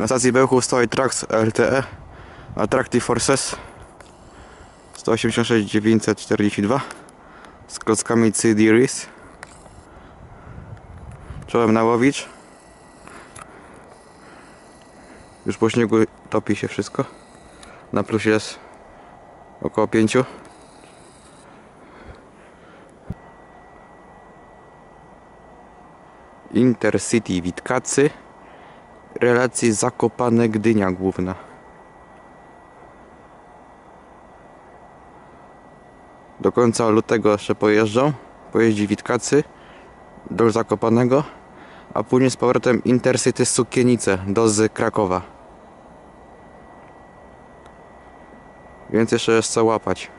Na stacji Bełchów stoi Trax LTE Attractive Forces. 186 942 z klockami CD-RIS czołem na łowicz. Już po śniegu topi się wszystko. Na plus jest około 5 Intercity Witkacy relacji Zakopane Gdynia główna. Do końca lutego jeszcze pojeżdżą. Pojeździ Witkacy do Zakopanego a później z powrotem Intercity Sukienice do z Krakowa. Więc jeszcze jest co łapać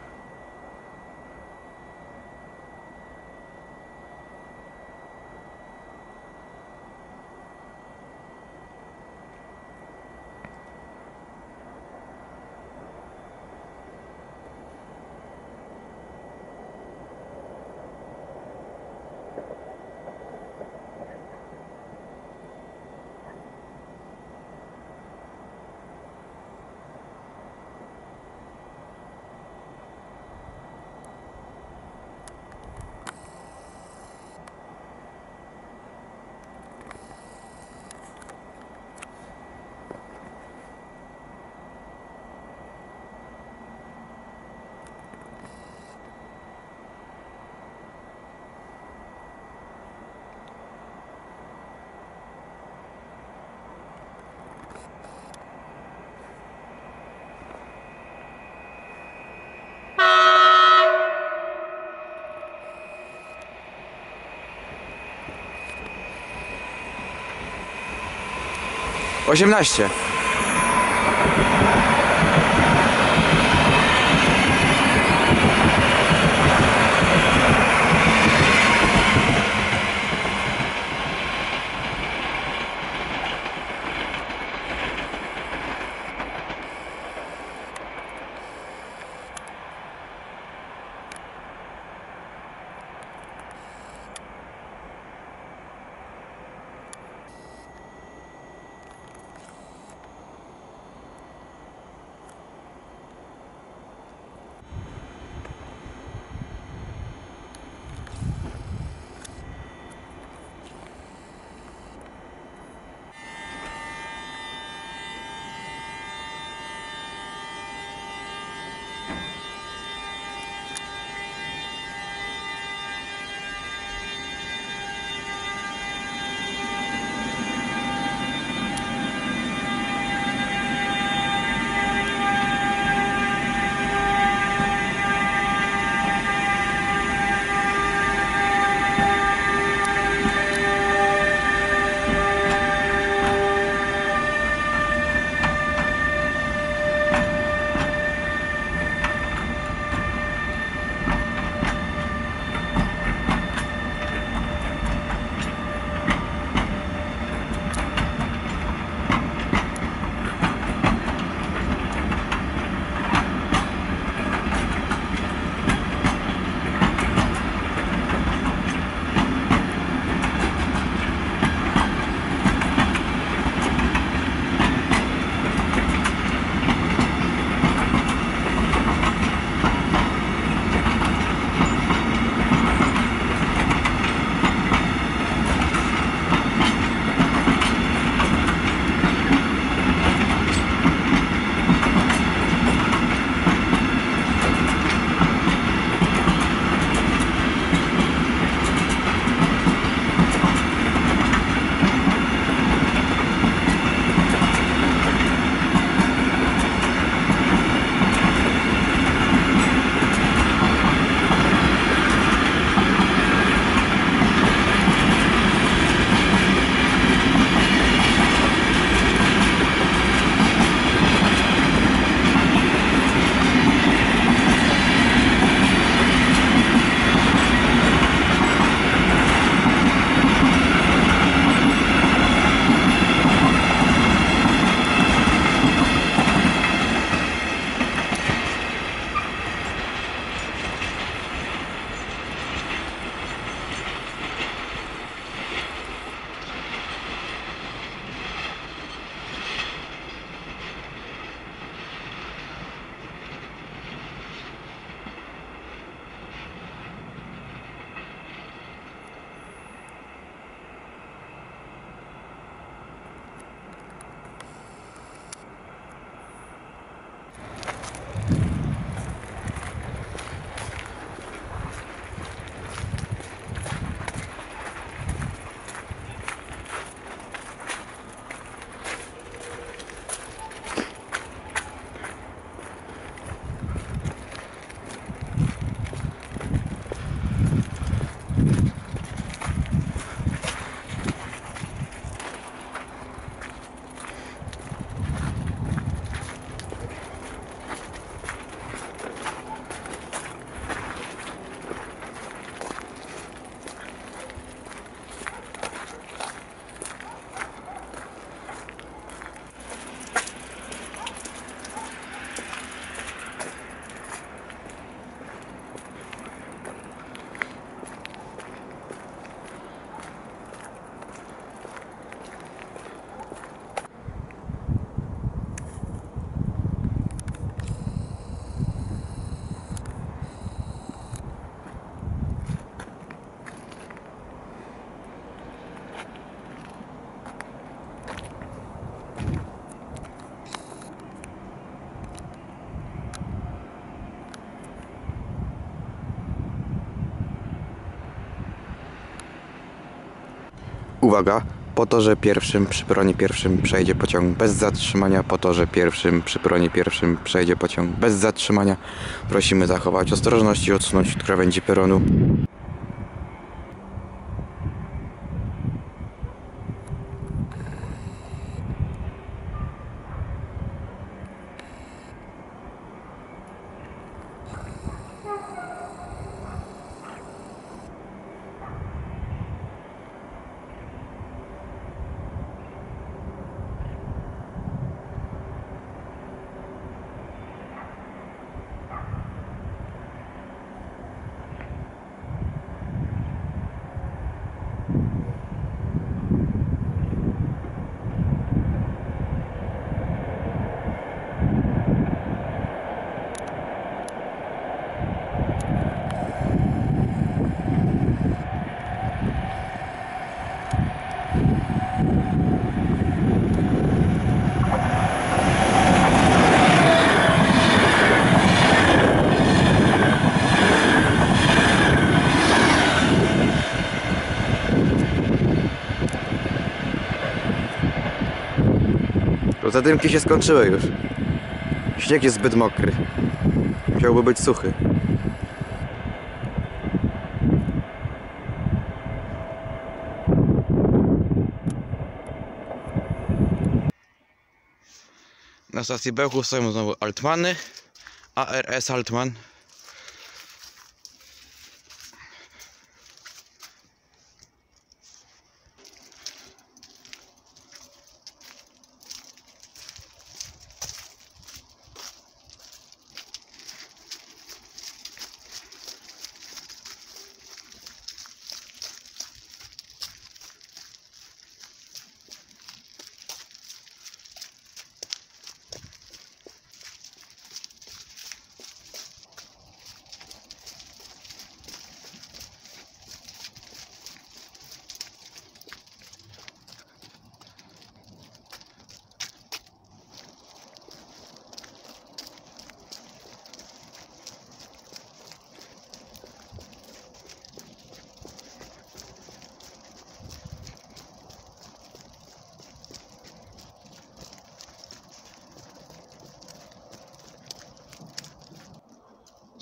Osiemnaście. Uwaga, po torze pierwszym, przy peronie pierwszym przejdzie pociąg bez zatrzymania. Po torze pierwszym, przy peronie pierwszym przejdzie pociąg bez zatrzymania. Prosimy zachować ostrożność i odsunąć od krawędzi peronu. To zadymki się skończyły już. Śnieg jest zbyt mokry. Musiałby być suchy. Na stacji Bełchów stoją znowu Altmany. ARS Altman.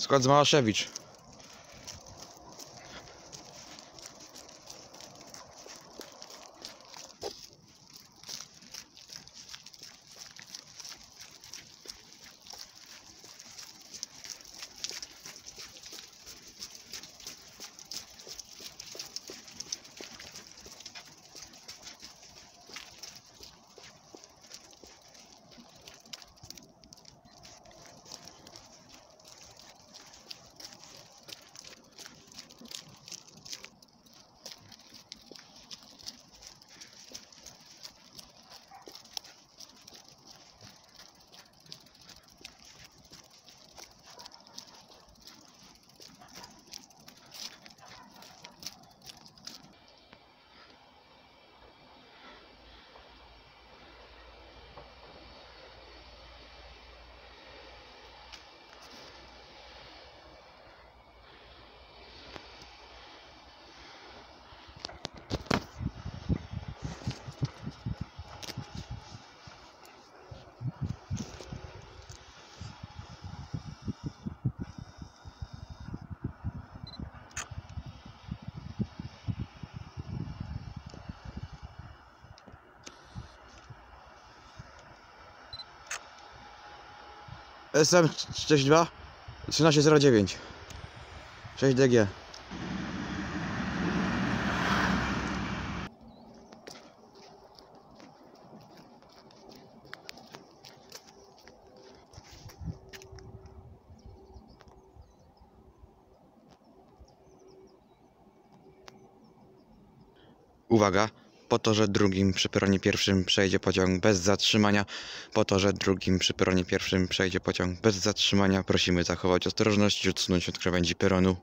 Skład z Małaszewicz. SM42 1309 6DG Po torze drugim przy peronie pierwszym przejdzie pociąg bez zatrzymania. Po torze drugim przy peronie pierwszym przejdzie pociąg bez zatrzymania. Prosimy zachować ostrożność i odsunąć od krawędzi peronu.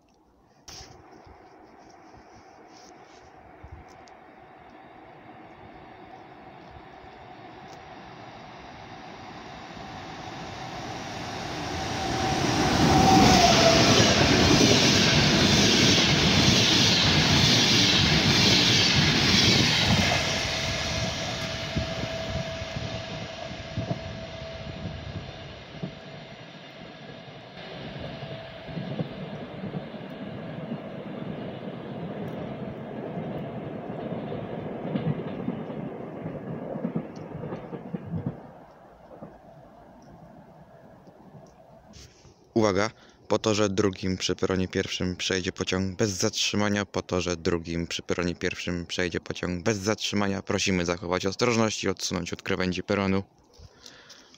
Uwaga, po torze drugim przy peronie pierwszym przejdzie pociąg bez zatrzymania. Po torze drugim przy peronie pierwszym przejdzie pociąg bez zatrzymania. Prosimy zachować ostrożność i odsunąć od krawędzi peronu.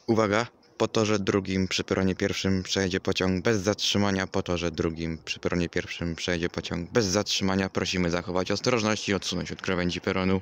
Uwaga, po torze drugim przy peronie pierwszym przejdzie pociąg bez zatrzymania. Po torze drugim przy peronie pierwszym przejdzie pociąg bez zatrzymania. Prosimy zachować ostrożność i odsunąć od krawędzi peronu.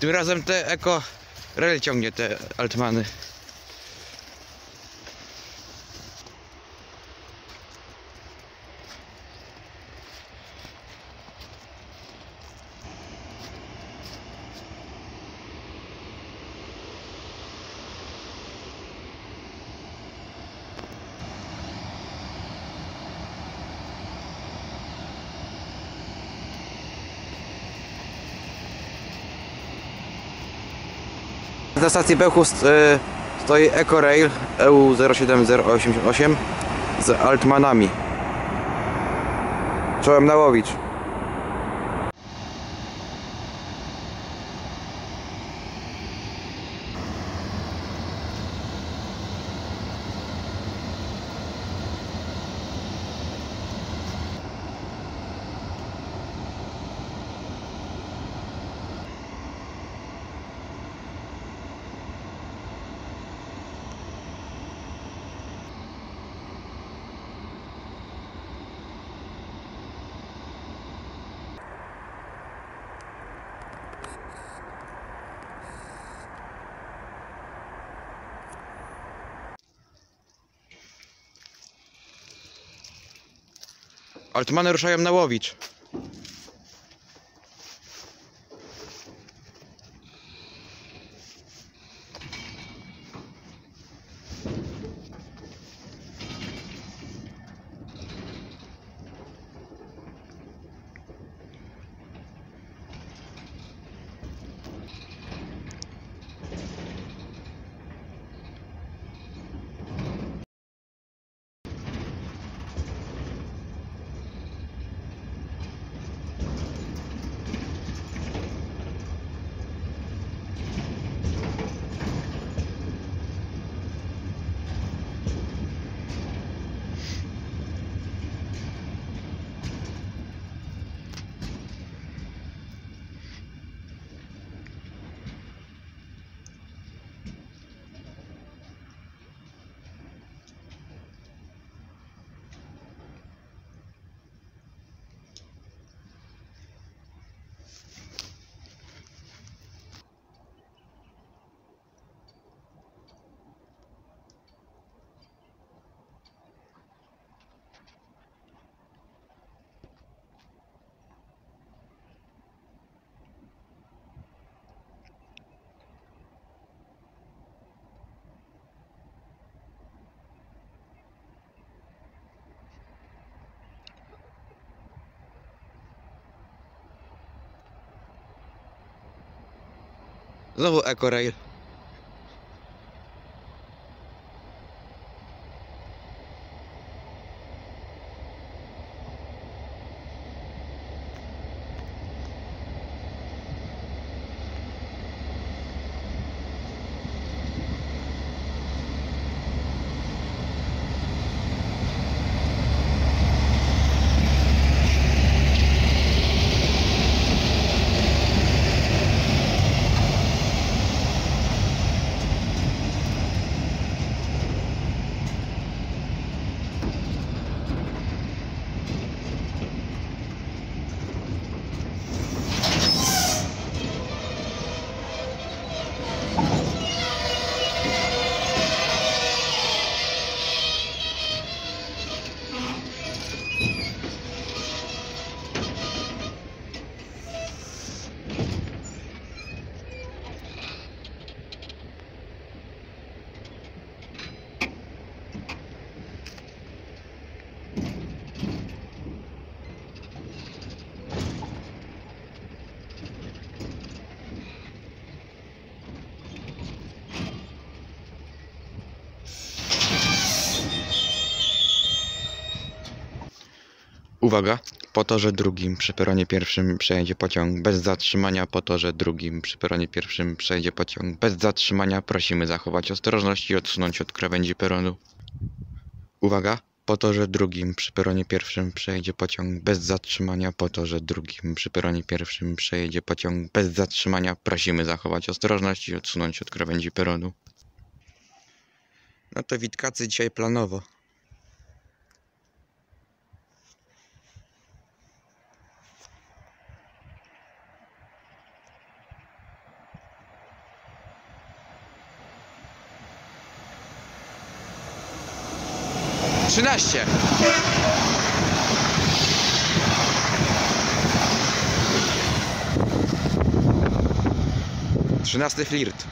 Tym razem te eko rel ciągnie te altmany. Na stacji Bełchów y, stoi EcoRail E EU 07088 z Altmanami. Czołem na Łowicz. Altmany ruszają na Łowicz. Znowu EcoRail. Uwaga! Po torze drugim przy peronie pierwszym przejedzie pociąg bez zatrzymania. Po torze drugim przy peronie pierwszym przejedzie pociąg bez zatrzymania. Prosimy zachować ostrożność i odsunąć od krawędzi peronu. Uwaga! Po torze drugim przy peronie pierwszym przejedzie pociąg bez zatrzymania. Po torze drugim przy peronie pierwszym przejedzie pociąg bez zatrzymania. Prosimy zachować ostrożność i odsunąć od krawędzi peronu. No to Witkacy dzisiaj planowo. Trzynaście. Trzynasty flirt.